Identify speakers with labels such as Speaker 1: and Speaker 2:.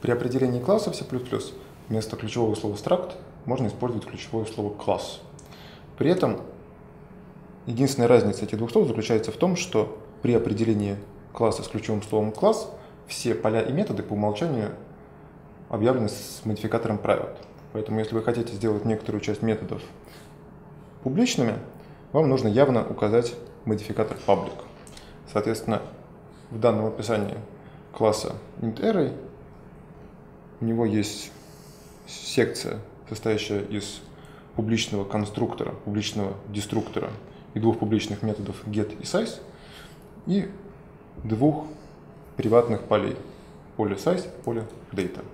Speaker 1: При определении класса в C++ вместо ключевого слова struct можно использовать ключевое слово класс. При этом единственная разница этих двух слов заключается в том, что при определении класса с ключевым словом класс все поля и методы по умолчанию объявлены с модификатором private. Поэтому если вы хотите сделать некоторую часть методов публичными, вам нужно явно указать модификатор public. Соответственно, в данном описании класса int_array у него есть секция, состоящая из публичного конструктора, публичного деструктора и двух публичных методов get и size, и двух приватных полей, поле size, поле data.